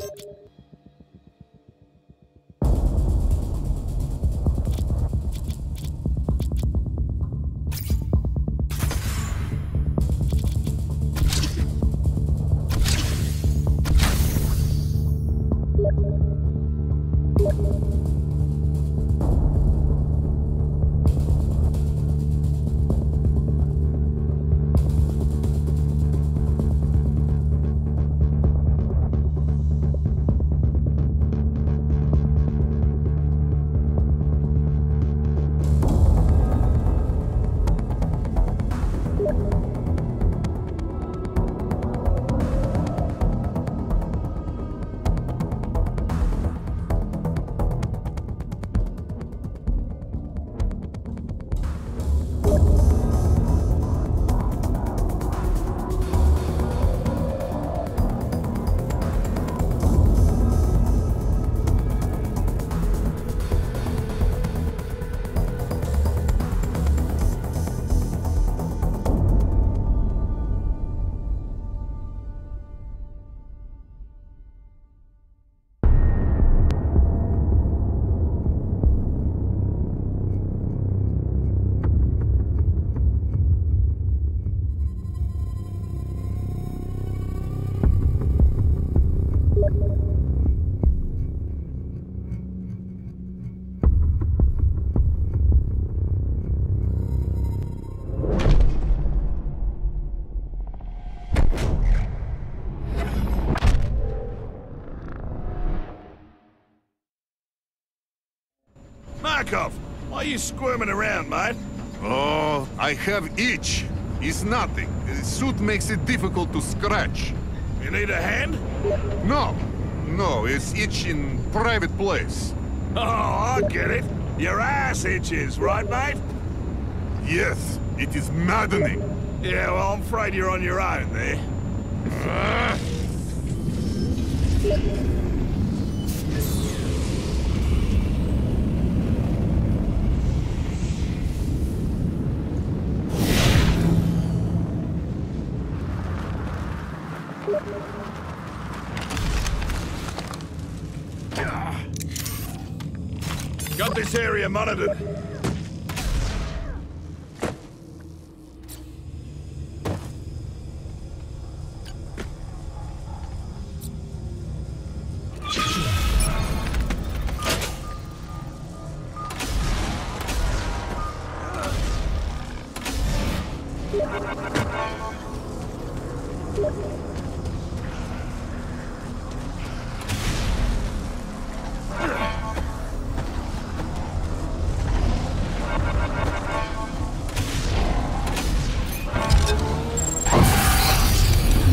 Markov, why are you squirming around, mate? Oh, I have itch. It's nothing. The suit makes it difficult to scratch. You need a hand? No, no, it's itch in private place. Oh, I get it. Your ass itches, right, mate? Yes, it is maddening. Yeah, well, I'm afraid you're on your own there. Ah. Got this area monitored.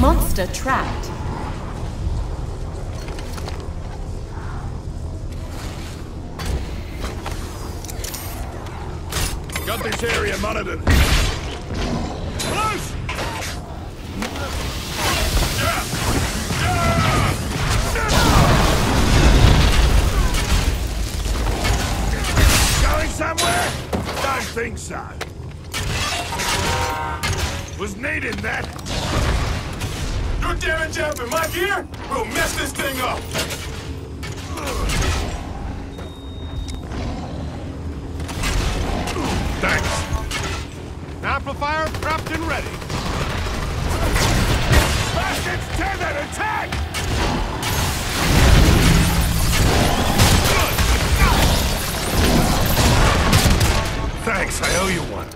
Monster trapped. Got this area monitored. Close! Going somewhere? Don't think so. Was needed that. You're damage up in my gear, we'll mess this thing up. Thanks. Amplifier prepped and ready. Bastards, tethered, attack! Thanks, I owe you one.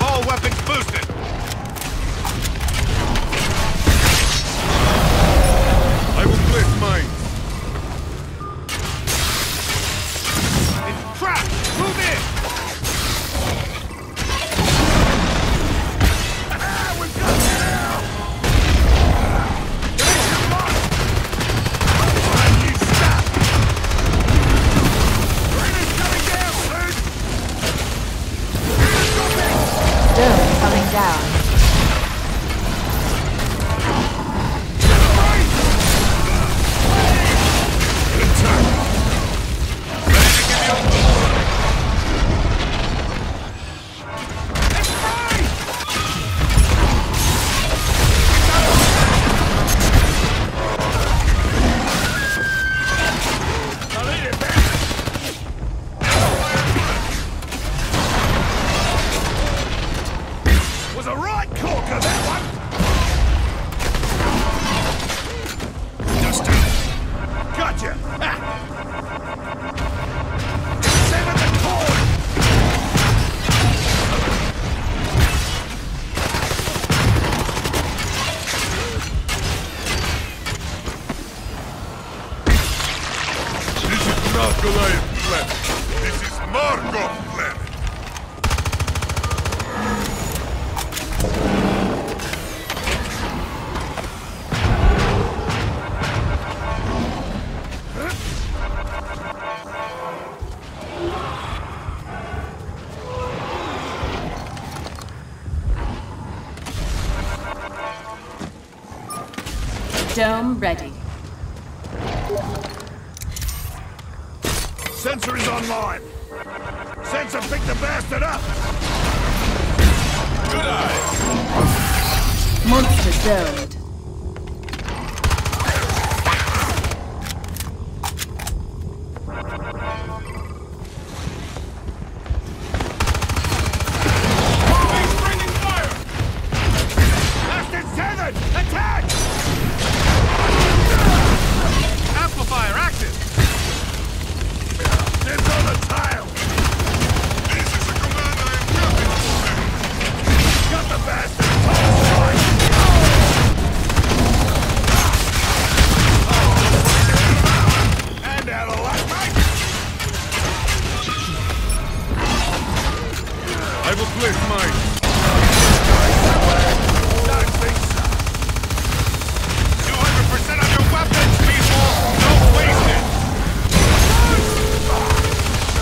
All weapons boosted. Dome ready. Sensor is online. Sensor picked the bastard up. Good eye. Monster zoned.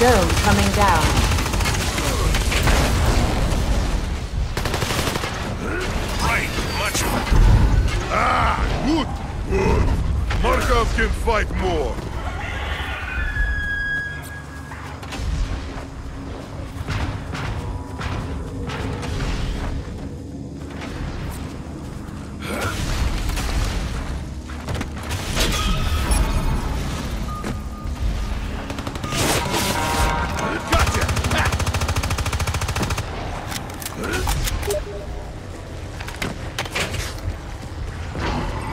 Dome coming down. Ah, good, good. Markov can fight more.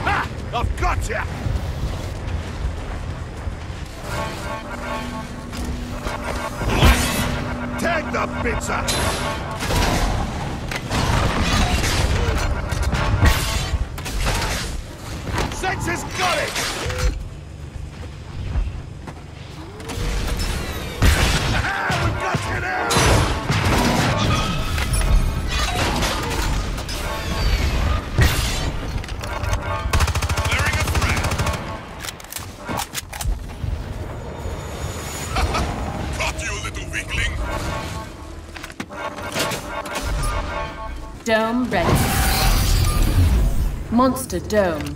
Ha! I've got you! Tag the bitzer! Has got it! Dome ready. Monster Dome